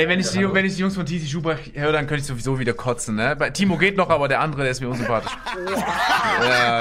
Ey, wenn ich, die, wenn ich die Jungs von TC Schubach höre, dann könnte ich sowieso wieder kotzen, ne? Bei Timo geht noch, aber der andere, der ist mir unsympathisch. ja, ja.